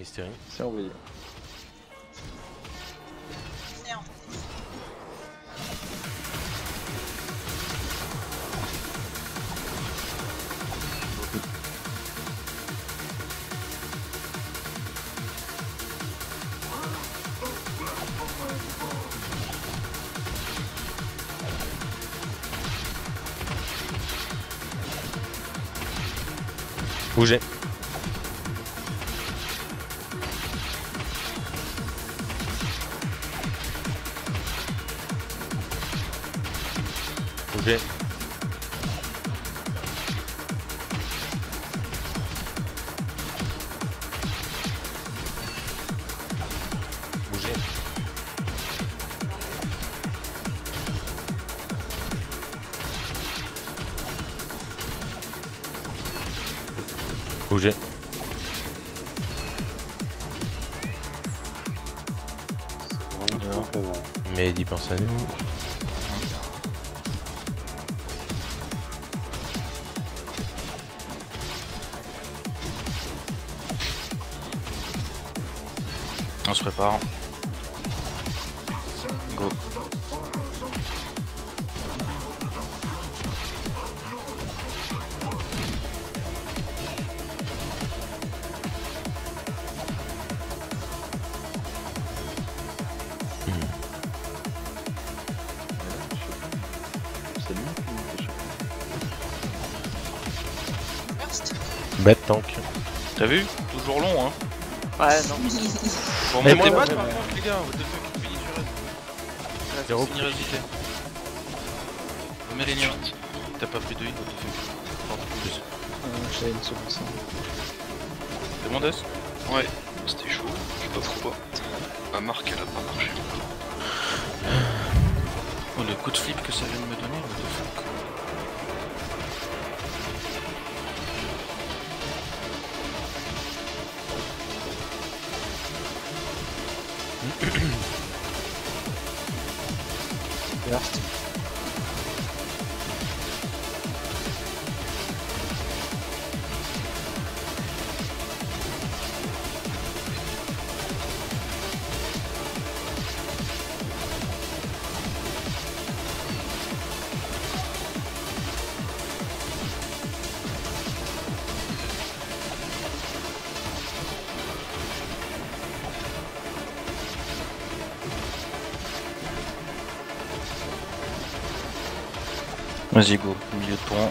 Mystérine. C'est envoyé. Bougez. Bougez. Bougez. Bougez. Mais dis pense à nous. On se prépare. Go. Bête tank. T'as vu? Toujours long, hein. Ouais, non. Monter moi, pas, ouais, par contre, les gars, what the fuck, fini sur elle. Zéro Fini résulté. Mets les liens. T'as pas pris de hit, what the fuck. Pardon, plus. Euh, J'avais une seconde ça. C'est mon death Ouais, c'était chaud, je sais pas pourquoi. Ma marque elle a pas marché. Oh, le coup de flip que ça vient de me donner, Vas-y, go, milieu de pont.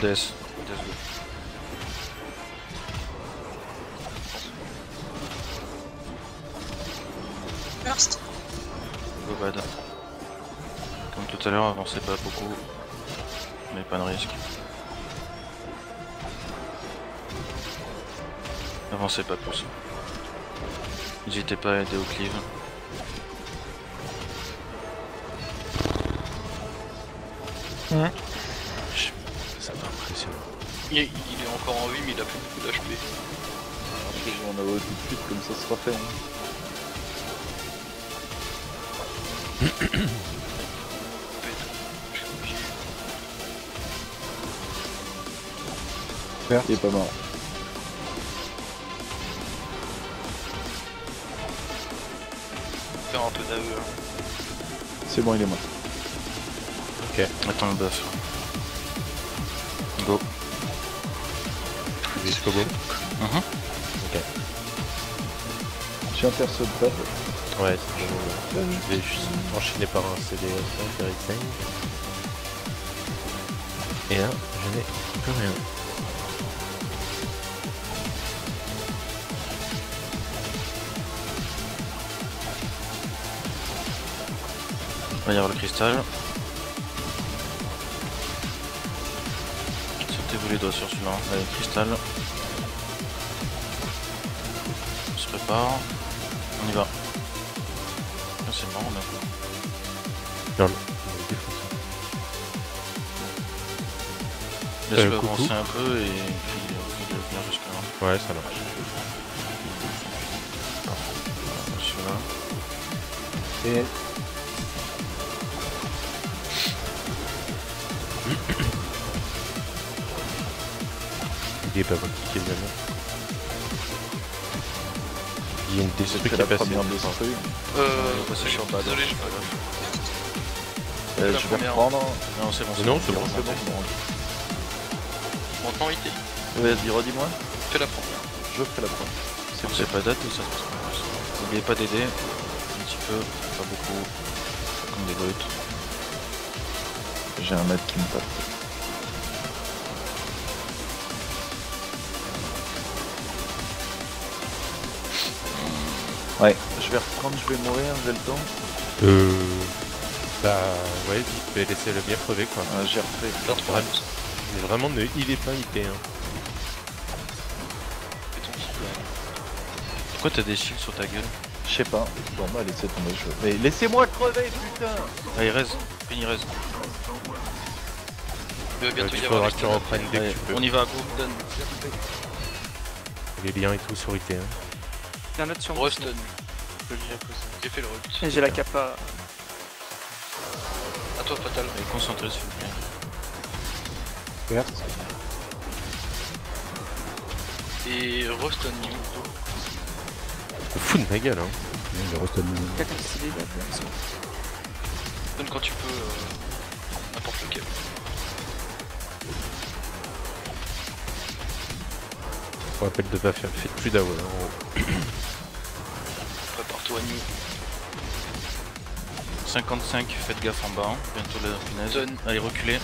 Death go. Bad. Comme tout à l'heure, avancez pas beaucoup. Mais pas de risque. Avancez pas plus. N'hésitez pas à aider au cleave. M'impressionne. Il, il est encore en 8 mais il a plus beaucoup d'HP. On a tout de suite comme ça sera fait. hein. Je. Il est pas mort. Faire un peu d'AE. C'est bon, il est mort. Attends le buff. Jusqu'au bout. Mhm. J'ai un perso de bad. Ouais, c'est bon. Je vais juste enchaîner par un CDS Time. Et là, je n'ai plus rien. va y avoir le cristal. Sautez-vous les doigts sur celui-là. Allez, cristal. On se prépare. On y va. Ah, c'est marrant, on a Dans le- Laisse-le Euh, avancer un peu et puis on fait de venir jusque là. Ouais, ça marche. Celui-là. Et Bon qui est bien. Il y a une des c'est trucs qui est passé. Euh, bas. désolé, j'ai pas vu. Euh, je vais reprendre. Non, c'est bon, c'est Non, bon. c'est bon. C'est bon. bon. Maintenant, IT. Vas-y, redis-moi. Fais la première. Je ferai la première. On sait pas date et ça se passe pas mal. N'oubliez pas d'aider. Un petit peu, pas beaucoup. Comme des brutes. J'ai un maître qui me tape. Ouais, je vais reprendre, je vais mourir, j'ai le temps. Euh. Bah ouais, vite fait, laissez-le bien crever quoi. Ah, j'ai refait. Vraiment, mais vraiment ne il est pas IP hein. Pourquoi t'as des shields sur ta gueule? Je sais pas. Bon bah laissez tomber je Mais laissez-moi crever putain Allez, rez. Fini rez. Il va Euh, bientôt il y avoir que tu reprennes dès que Allez, tu peux. on y va, go. Donne. Les liens et tout sur IT. Hein. Il y en a sur moi. Ruston. J'ai fait le rut. Et j'ai la capa. À toi, Fatal. Allez, concentrez s'il vous plaît. Verte. Et Ruston, fous de ma gueule hein. Quelqu'un qui s'est dit, là, Donne quand tu peux. euh, N'importe lequel. On rappelle de pas faire faites plus d'AOE. Hein. Prépare-toi, New. 55, faites gaffe en bas. hein. Bientôt la punaise. Donne. Allez, reculez.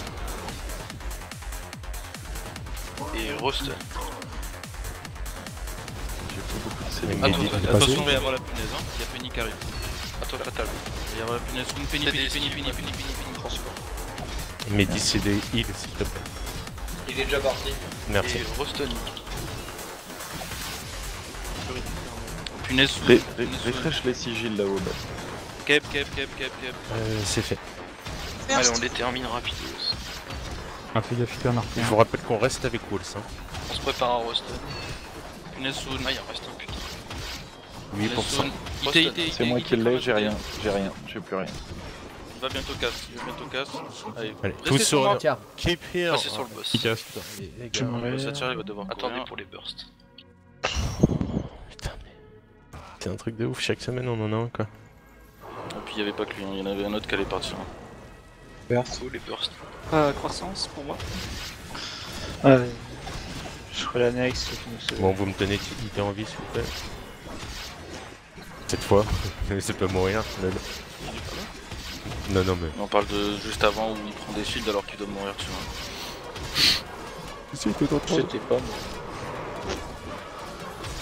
Et Ruston. J'ai pas beaucoup de Attends, attends, Attention, il va y avoir la punaise. Hein. Il y a Penny qui arrive. Toi, Fatal. Il va y avoir la punaise. Une Penny, Penny, Penny, Penny, Penny, Penny, Penny, Penny, transport. Mais c'est des heals s'il te plaît. Il est déjà parti. Merci. Et Ruston. Punaise sous. Ré- ré-. Refresh les sigils là-haut. Cap, cap, cap, cap, cap. Euh, c'est fait. Allez, on les termine rapidos. Il faut rappeler qu'on reste avec Wolves. Hein. On se prépare à Ruston. Punaise sous. Ah, il en reste un putain. 8%. IT, IT, IT. C'est moi qui l'ai, j'ai rien. J'ai rien. J'ai plus rien. Il va bientôt casse. Il va bientôt casse. Allez, Allez, tous sur le... Keep here Passez sur le boss. Gars, Le Satyr, il va devoir Attendez pour les bursts. Mais... C'est un truc de ouf, chaque semaine on en a un quoi. Et puis il y avait pas que lui, hein. il y en avait un autre qui allait partir. Oh, les bursts. Euh, croissance pour moi. Ouais. Je ferai l'annexe. Bon, vous me tenez IT en vie s'il vous plaît. Cette fois, c'est pas mourir. lol. Non, non, mais... On parle de juste avant où il prend des shields alors qu'il doit mourir sur un. C'est tout en C'était pas moi.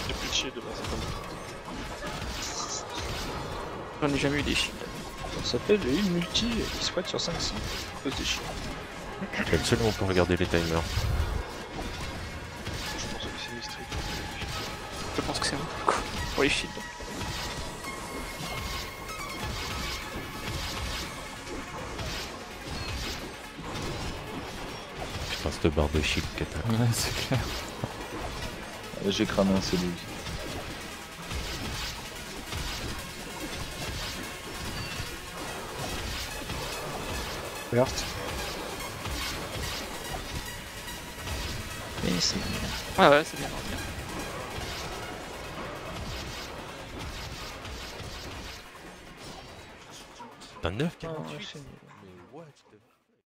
J'ai plus de shield c'est pas J'en ai jamais eu des shields. Ça s'appelle une multi qui squatte sur 500. À cause des chiens. C'est le seul où on peut regarder les timers. Je pense que c'est Mystery. Je pense que c'est moi. Pour les shields. Putain, cette barre de shield que t'as. Ouais, c'est clair. J'ai cramé un CD. Burst. Et c'est bien. Ouais, ouais, c'est bien. bien. T'as 9 Ah, 48 c'est nul.